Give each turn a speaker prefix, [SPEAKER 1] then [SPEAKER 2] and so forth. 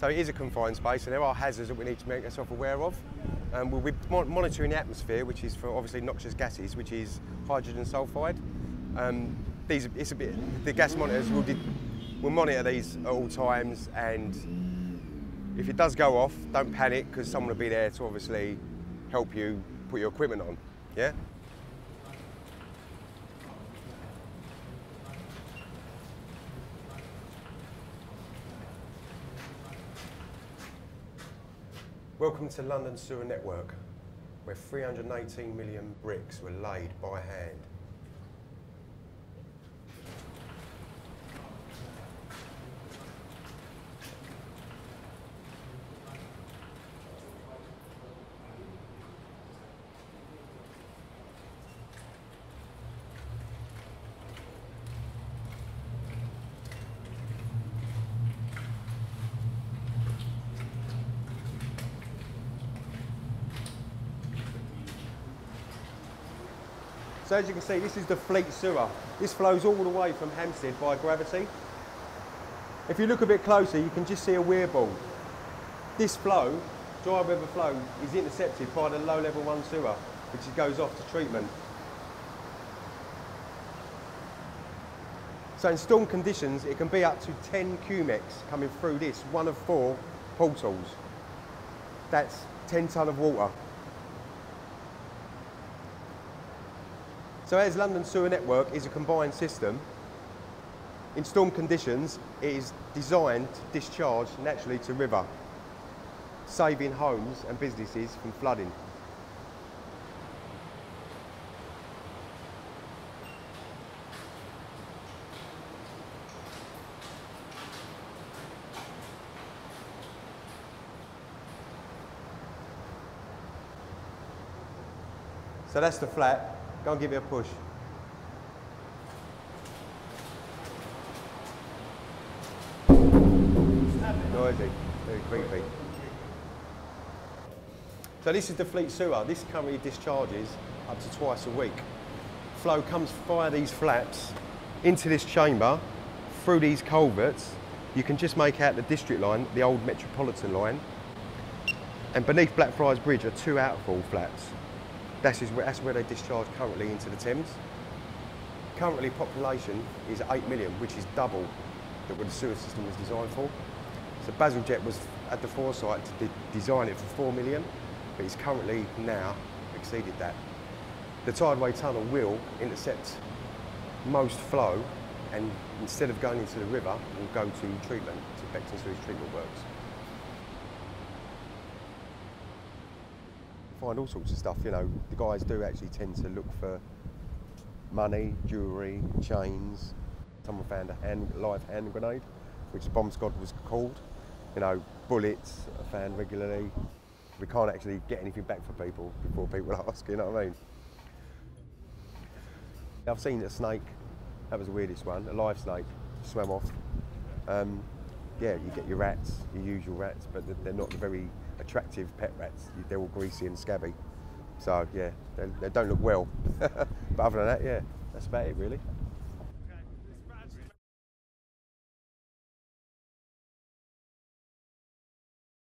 [SPEAKER 1] So it is a confined space and there are hazards that we need to make ourselves aware of. Um, we'll be mon- monitoring the atmosphere, which is for obviously noxious gases, which is hydrogen sulfide. Um, these, it's a bit, the gas monitors will, will monitor these at all times and if it does go off, don't panic because someone will be there to obviously help you put your equipment on. Yeah? Welcome to London Sewer Network, where 318 million bricks were laid by hand. So as you can see, this is the Fleet Sewer. This flows all the way from Hampstead by gravity. If you look a bit closer, you can just see a weir ball. This flow, dry river flow, is intercepted by the low level one sewer, which goes off to treatment. So in storm conditions, it can be up to 10 cumecs coming through this, one of four portals. That's 10 tonne of water. So as London Sewer Network is a combined system, in storm conditions it is designed to discharge naturally to river, saving homes and businesses from flooding. So that's the flat. Go give it a push. Noisy, very creepy. So this is the Fleet Sewer. This currently discharges up to twice a week. Flow comes via these flaps into this chamber, through these culverts. You can just make out the district line, the old Metropolitan line. And beneath Blackfriars Bridge are two outfall flaps. That is where, that's where they discharge currently into the Thames. Currently, population is 8 million, which is double that what the sewer system was designed for. So Bazalgette was at the foresight to de- design it for 4 million, but it's currently now exceeded that. The Tideway Tunnel will intercept most flow and instead of going into the river, will go to treatment, to Beckton Sewage Treatment Works. Find all sorts of stuff. You know, the guys do actually tend to look for money, jewellery, chains. Someone found a hand, live hand grenade, which bomb squad was called. You know, bullets are found regularly. We can't actually get anything back for people before people ask. You know what I mean? I've seen a snake. That was the weirdest one. A live snake swam off. Um, yeah, you get your rats, your usual rats, but they're- not the very attractive pet rats. They're all greasy and scabby. So yeah, they, they don't look well. but other than that, yeah, that's about it really.